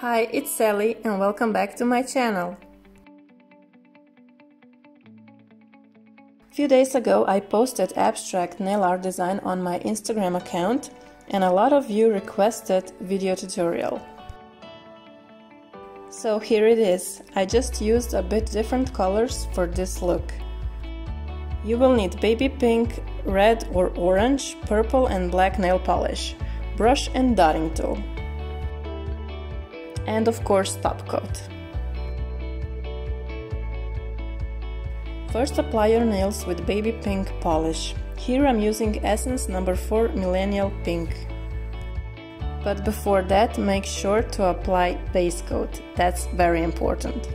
Hi, it's Sely and welcome back to my channel. A few days ago I posted abstract nail art design on my Instagram account and a lot of you requested video tutorial. So here it is, I just used a bit different colors for this look. You will need baby pink, red or orange, purple and black nail polish, brush and dotting tool. And of course top coat. First apply your nails with baby pink polish. Here I'm using Essence number 4 Millennial Pink. But before that, make sure to apply base coat, that's very important.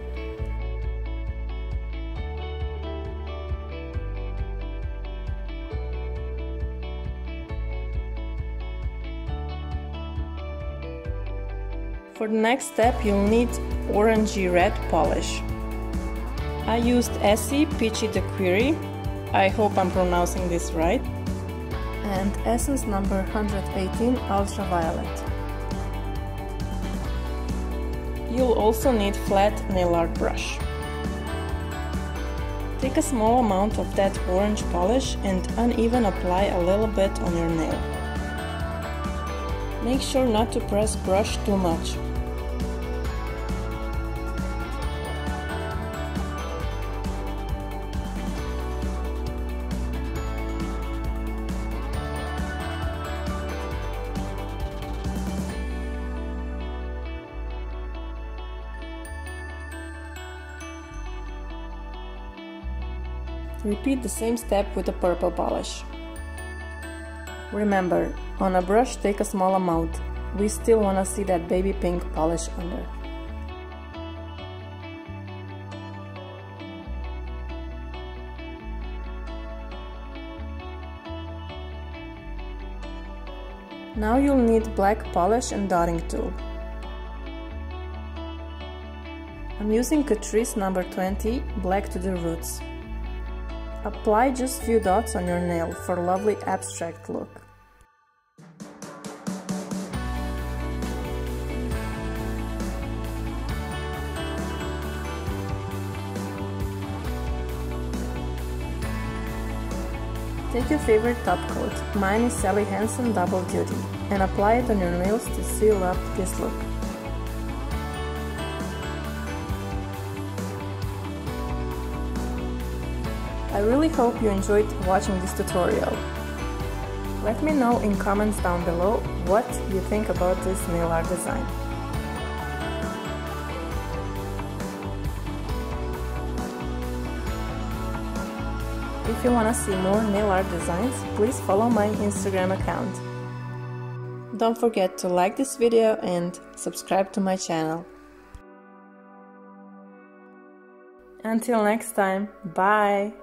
For the next step you'll need orangey red polish. I used Essie Peachy de Query, I hope I'm pronouncing this right, and Essence number 118 Ultraviolet. You'll also need flat nail art brush. Take a small amount of that orange polish and uneven apply a little bit on your nail. Make sure not to press brush too much. Repeat the same step with the purple polish. Remember, on a brush take a small amount, we still wanna see that baby pink polish under. Now you'll need black polish and dotting tool. I'm using Catrice number 20, black to the routes. Apply just few dots on your nail for lovely abstract look. Take your favorite top coat, mine is Sally Hansen Double Duty, and apply it on your nails to seal up this look. I really hope you enjoyed watching this tutorial. Let me know in comments down below what you think about this nail art design. If you wanna see more nail art designs, please follow my Instagram account. Don't forget to like this video and subscribe to my channel. Until next time, bye!